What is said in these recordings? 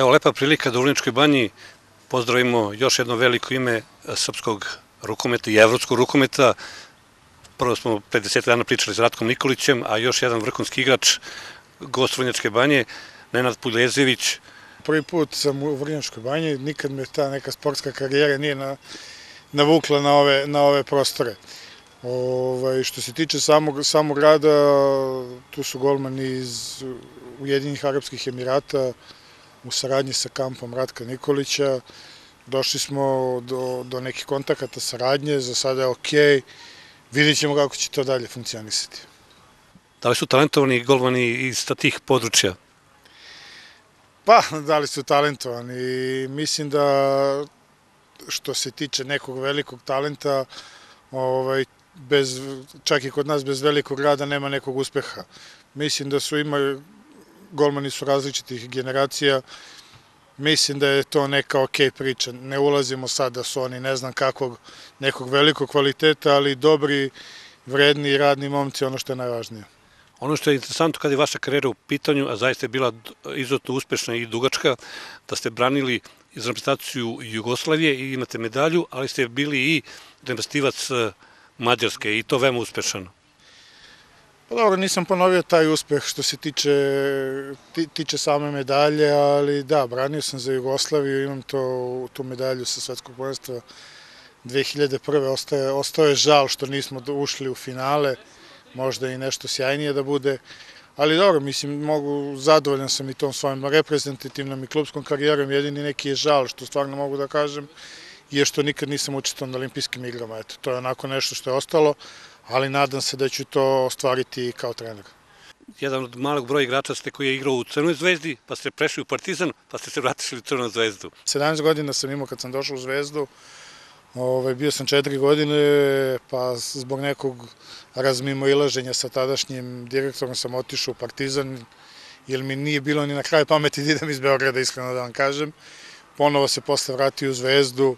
Evo, lepa prilika da u Vrničkoj banji pozdravimo još jedno veliko ime srpskog rukometa i evropskog rukometa. Prvo smo 50 dana pričali sa Ratkom Nikolićem, a još jedan vrhunski igrač, gost Vrnjačke banje, Nenad Puljezević. Prvi put sam u Vrnjačkoj banji, nikad me ta neka sportska karijera nije na, navukla na ove, na ove prostore. Ovaj, što se tiče samog, samog rada, tu su golmani iz Ujedinih Arabskih Emirata, u saradnji sa kampom Ratka Nikolića. Došli smo do, do nekih kontakata saradnje, za sada je okej. Okay. Vidjet ćemo kako će to dalje funkcionisati. Da li su talentovani golmani iz tih područja? Pa, da li su talentovani. Mislim da što se tiče nekog velikog talenta, ovaj, bez, čak i kod nas bez velikog rada nema nekog uspeha. Mislim da su imali golmani su različitih generacija, mislim da je to neka ok priča. Ne ulazimo sad da su oni ne znam kakvog nekog velikog kvaliteta, ali dobri, vredni i radni momci, ono što je najvažnije. Ono što je interesantno kada je vaša karijera u pitanju, a zaista je bila izuzetno uspešna i dugačka, da ste branili iz reprezentaciju Jugoslavije i imate medalju, ali ste bili i reprezentativac eh, Mađarske i to veoma uspešano. Pa dobro, nisam ponovio taj uspeh što se tiče, tiče same medalje, ali da, branio sam za Jugoslaviju, imam to, tu medalju sa svetskog prvenstva 2001. Ostaje, ostao je žal što nismo ušli u finale, možda i nešto sjajnije da bude, ali dobro, mislim, mogu, zadovoljan sam i tom svojim reprezentativnom i klubskom karijerom, jedini neki je žal što stvarno mogu da kažem, je što nikad nisam učitao na olimpijskim igrama, eto, to je onako nešto što je ostalo, ali nadam se da ću to ostvariti kao trener. Jedan od malog broja igrača ste koji je igrao u Crnoj zvezdi, pa ste prešli u Partizan, pa ste se vratili u Crnu zvezdu. 17 godina sam imao kad sam došao u zvezdu, Ove, bio sam četiri godine, pa zbog nekog razmimo ilaženja sa tadašnjim direktorom sam otišao u Partizan, jer mi nije bilo ni na kraju pameti da idem iz Beograda, iskreno da vam kažem. Ponovo se posle vratio u Zvezdu.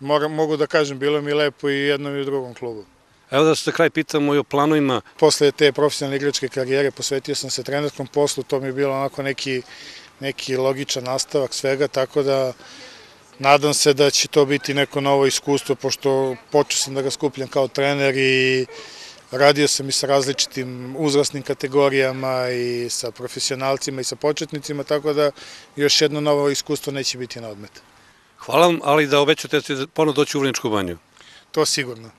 Moram, mogu da kažem, bilo mi lepo i jednom i drugom klubu. Evo da se za kraj pitamo i o planovima. Posle te profesionalne igračke karijere posvetio sam se trenerskom poslu, to mi je bilo onako neki, neki logičan nastavak svega, tako da nadam se da će to biti neko novo iskustvo, pošto počeo sam da ga skupljam kao trener i radio sam i sa različitim uzrasnim kategorijama i sa profesionalcima i sa početnicima, tako da još jedno novo iskustvo neće biti na odmet. Hvala vam, ali da obećate da ćete ponovno doći u Vrničku banju. To sigurno.